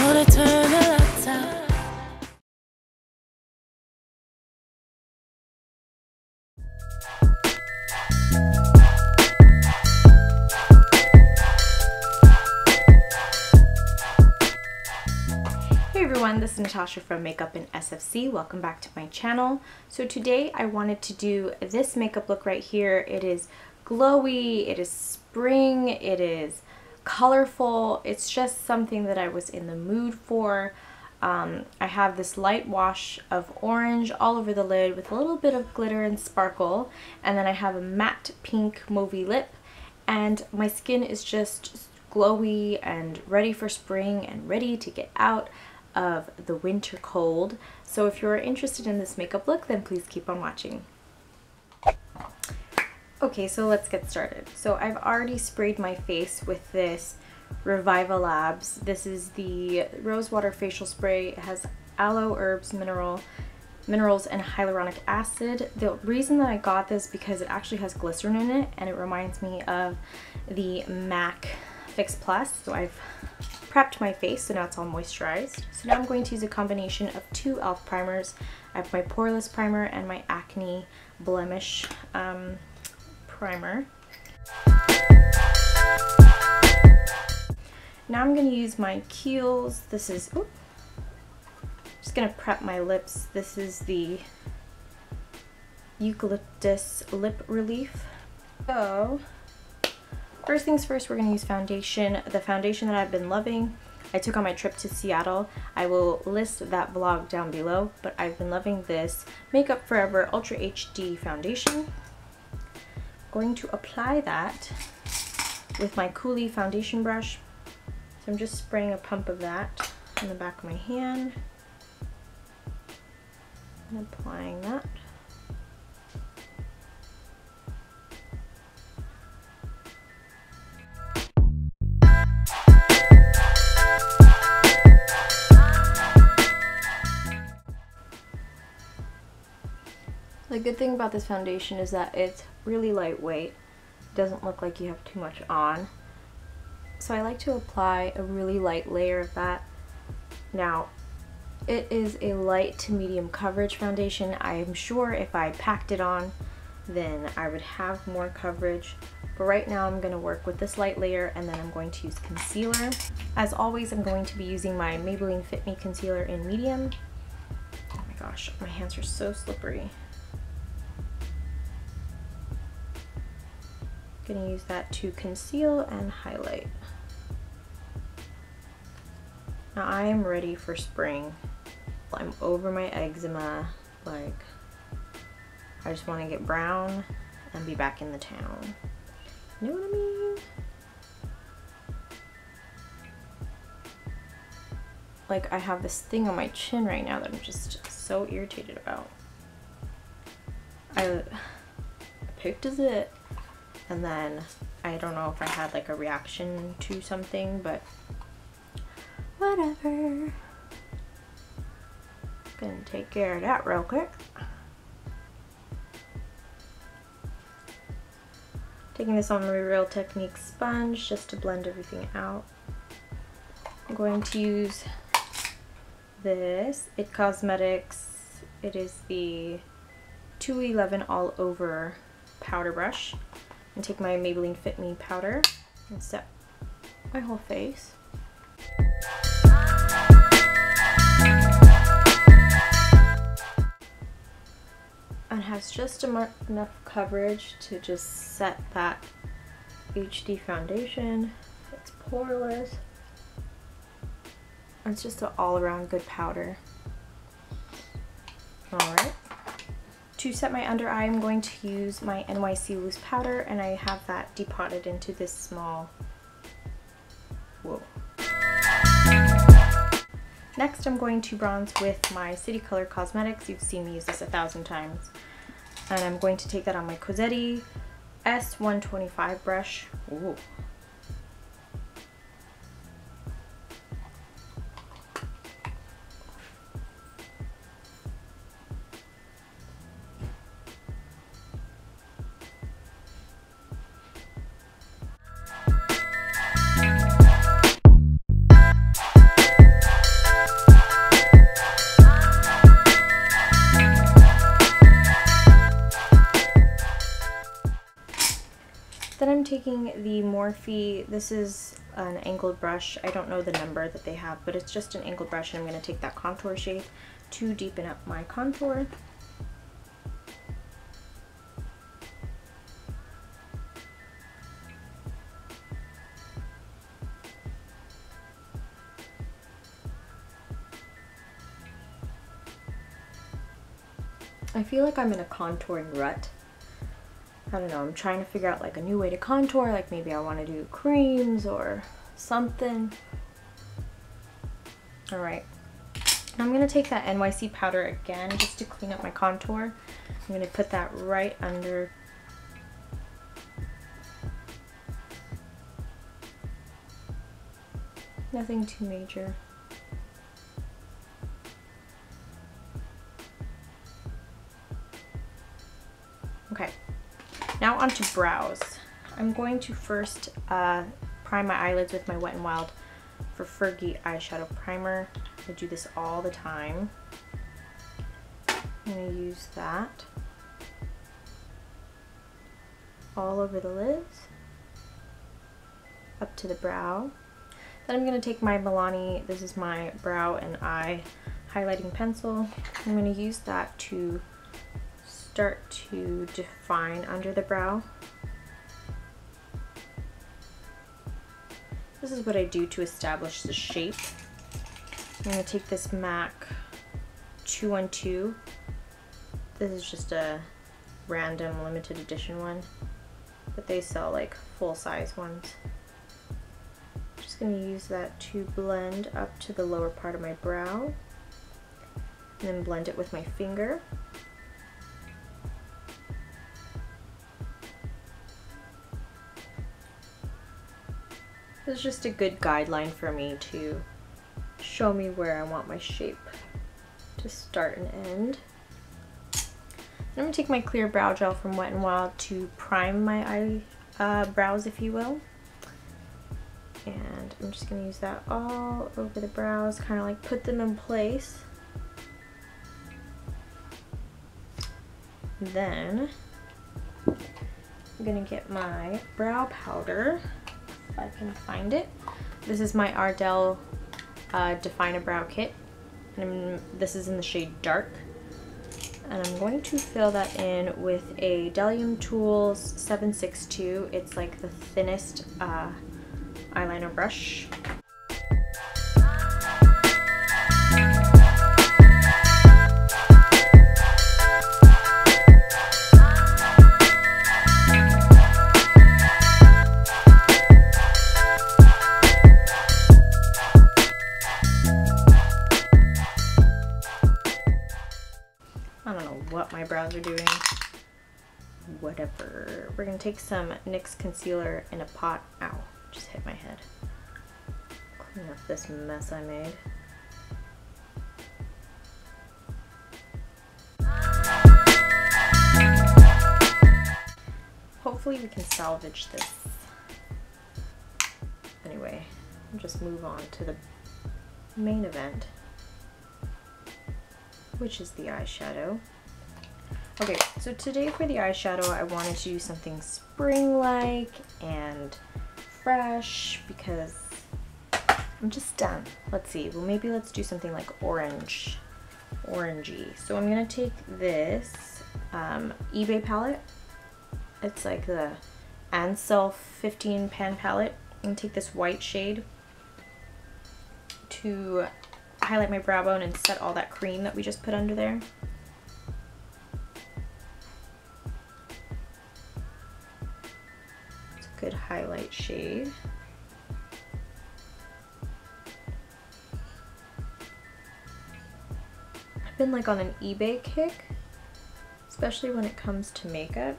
Hey everyone, this is Natasha from Makeup in SFC. Welcome back to my channel. So today I wanted to do this makeup look right here. It is glowy, it is spring, it is colorful. It's just something that I was in the mood for. Um, I have this light wash of orange all over the lid with a little bit of glitter and sparkle. And then I have a matte pink mauvey lip. And my skin is just glowy and ready for spring and ready to get out of the winter cold. So if you're interested in this makeup look, then please keep on watching. Okay, so let's get started. So I've already sprayed my face with this Reviva Labs. This is the Rosewater Facial Spray. It has aloe, herbs, mineral, minerals, and hyaluronic acid. The reason that I got this because it actually has glycerin in it and it reminds me of the MAC Fix Plus. So I've prepped my face, so now it's all moisturized. So now I'm going to use a combination of two e.l.f. primers. I have my Poreless Primer and my Acne Blemish um, Primer. Now I'm going to use my Kiehl's. This is, just going to prep my lips. This is the Eucalyptus Lip Relief. So, first things first, we're going to use foundation. The foundation that I've been loving, I took on my trip to Seattle. I will list that vlog down below, but I've been loving this Makeup Forever Ultra HD foundation. Going to apply that with my Coolie foundation brush. So I'm just spraying a pump of that on the back of my hand and applying that. Good thing about this foundation is that it's really lightweight. Doesn't look like you have too much on. So I like to apply a really light layer of that. Now, it is a light to medium coverage foundation. I am sure if I packed it on, then I would have more coverage. But right now I'm going to work with this light layer and then I'm going to use concealer. As always, I'm going to be using my Maybelline Fit Me Concealer in medium. Oh my gosh, my hands are so slippery. Gonna use that to conceal and highlight. Now I am ready for spring. I'm over my eczema, like I just want to get brown and be back in the town. You know what I mean? Like I have this thing on my chin right now that I'm just so irritated about. I picked as it and then I don't know if I had like a reaction to something, but whatever. Gonna take care of that real quick. Taking this on my Real Technique sponge just to blend everything out. I'm going to use this, It Cosmetics. It is the 211 All Over powder brush and take my Maybelline Fit Me powder and set my whole face. And has just enough coverage to just set that HD foundation. It's poreless. It's just an all-around good powder. Alright. To set my under eye, I'm going to use my NYC loose powder and I have that depotted into this small, whoa. Next, I'm going to bronze with my City Color Cosmetics. You've seen me use this a thousand times. And I'm going to take that on my Cosetti S125 brush. Ooh. Taking the Morphe, this is an angled brush. I don't know the number that they have, but it's just an angled brush and I'm going to take that contour shade to deepen up my contour. I feel like I'm in a contouring rut. I don't know, I'm trying to figure out like a new way to contour, like maybe I want to do creams or something. All right, I'm gonna take that NYC powder again just to clean up my contour. I'm gonna put that right under Nothing too major. Now onto brows. I'm going to first uh, prime my eyelids with my Wet n Wild for Fergie eyeshadow primer. I do this all the time. I'm going to use that all over the lids, up to the brow. Then I'm going to take my Milani, this is my brow and eye highlighting pencil. I'm going to use that to start to define under the brow. This is what I do to establish the shape. I'm going to take this MAC 212. This is just a random limited edition one, but they sell like full-size ones. I'm just going to use that to blend up to the lower part of my brow, and then blend it with my finger. It's just a good guideline for me to show me where I want my shape to start and end. I'm to take my clear brow gel from Wet n Wild to prime my eye uh, brows, if you will. And I'm just to use that all over the brows, kind of like put them in place. Then I'm to get my brow powder I can find it. This is my Ardell uh, Define a Brow Kit. And I'm, this is in the shade Dark. And I'm going to fill that in with a Bdellium Tools 762. It's like the thinnest uh, eyeliner brush. Are doing. Whatever. We're to take some NYX concealer in a pot. Ow, just hit my head. Clean up this mess I made. Hopefully we can salvage this. Anyway, just move on to the main event, which is the eyeshadow. Okay, so today for the eyeshadow, I wanted to do something spring-like and fresh because I'm just done. Let's see, well maybe let's do something like orange, orangey. So I'm gonna take this um, eBay palette. It's like the Anself 15 pan palette. I'm gonna take this white shade to highlight my brow bone and set all that cream that we just put under there. Highlight shade. I've been like on an eBay kick, especially when it comes to makeup.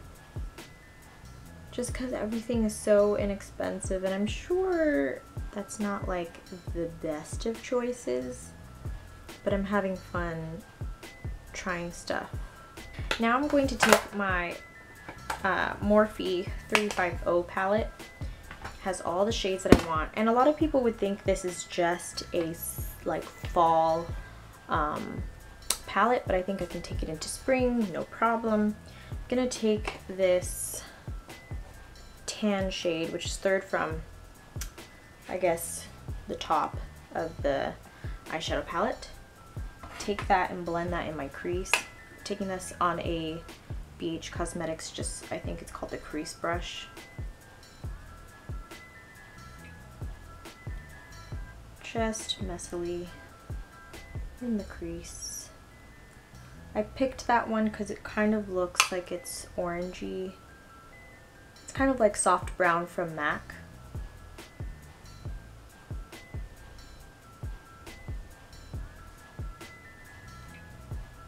Just because everything is so inexpensive and I'm sure that's not like the best of choices, but I'm having fun trying stuff. Now I'm going to take my uh, Morphe 350 palette. Has all the shades that I want. And a lot of people would think this is just a like fall um, palette, but I think I can take it into spring, no problem. I'm gonna take this tan shade, which is third from, I guess, the top of the eyeshadow palette. Take that and blend that in my crease. taking this on a BH Cosmetics, just I think it's called the crease brush. Just messily in the crease. I picked that one because it kind of looks like it's orangey. It's kind of like soft brown from MAC.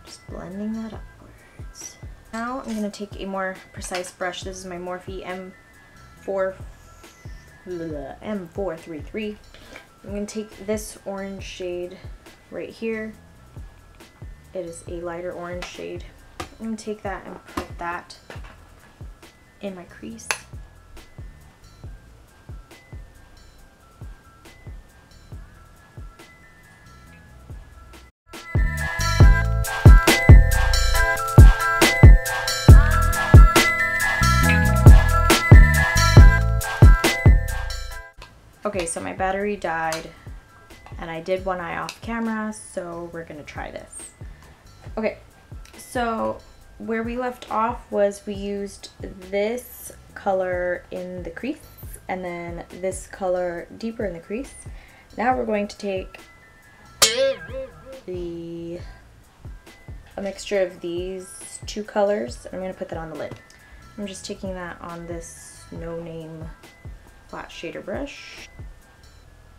Just blending that upwards. Now I'm going to take a more precise brush. This is my Morphe M4 M433. I'm going to take this orange shade right here. It is a lighter orange shade. I'm going to take that and put that in my crease. So my battery died and I did one eye off camera, so we're gonna try this. Okay, so where we left off was we used this color in the crease and then this color deeper in the crease. Now we're going to take the a mixture of these two colors. I'm gonna put that on the lid. I'm just taking that on this no name flat shader brush.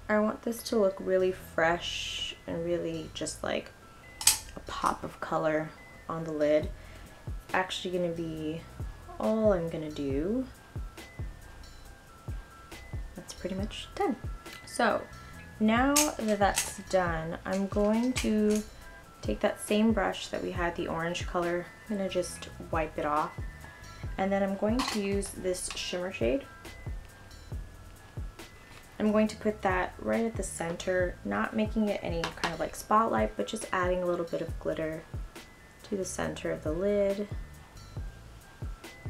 I want this to look really fresh and really just like a pop of color on the lid. Actually gonna be all I'm gonna do. That's pretty much done. So now that that's done, I'm going to take that same brush that we had the orange color. I'm gonna just wipe it off. And then I'm going to use this shimmer shade I'm going to put that right at the center, not making it any kind of like spotlight, but just adding a little bit of glitter to the center of the lid,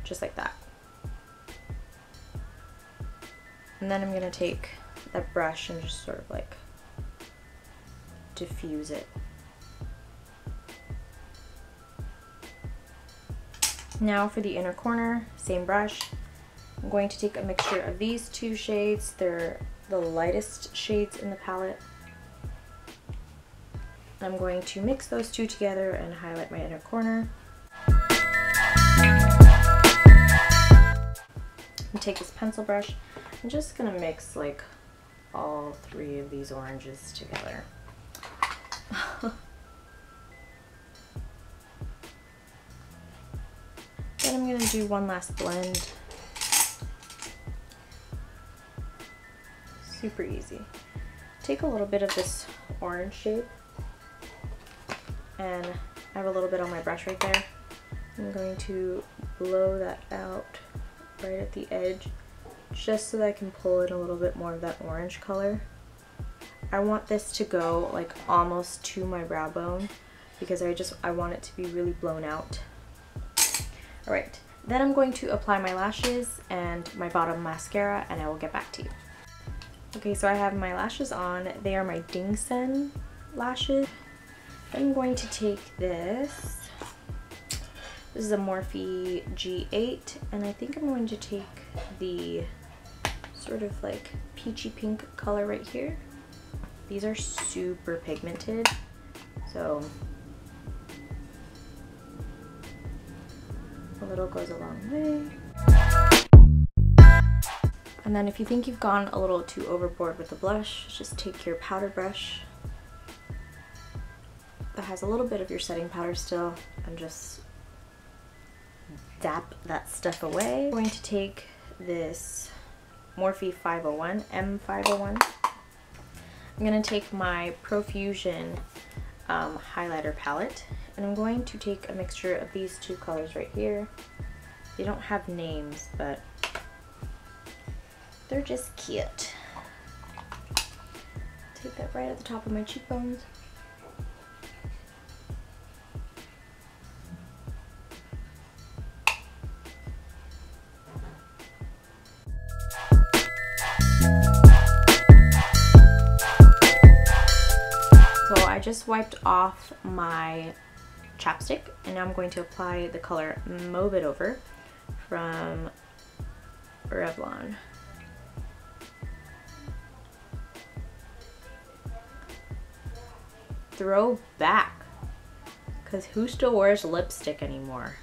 just like that. And then I'm gonna take that brush and just sort of like diffuse it. Now for the inner corner, same brush. I'm going to take a mixture of these two shades. They're the lightest shades in the palette. I'm going to mix those two together and highlight my inner corner. And take this pencil brush. I'm just gonna mix like all three of these oranges together. then I'm gonna do one last blend super easy. Take a little bit of this orange shade and I have a little bit on my brush right there. I'm going to blow that out right at the edge just so that I can pull in a little bit more of that orange color. I want this to go like almost to my brow bone because I just I want it to be really blown out. Alright, then I'm going to apply my lashes and my bottom mascara and I will get back to you. Okay, so I have my lashes on. They are my Dingsen lashes. I'm going to take this. This is a Morphe G8, and I think I'm going to take the sort of like peachy pink color right here. These are super pigmented, so a little goes a long way. And then if you think you've gone a little too overboard with the blush, just take your powder brush that has a little bit of your setting powder still and just dap that stuff away. I'm going to take this Morphe 501, M501. I'm going to take my Profusion um, highlighter palette and I'm going to take a mixture of these two colors right here. They don't have names, but they're just cute. Take that right at the top of my cheekbones. So I just wiped off my chapstick and now I'm going to apply the color Mauve It Over from Revlon. Throw back. Because who still wears lipstick anymore?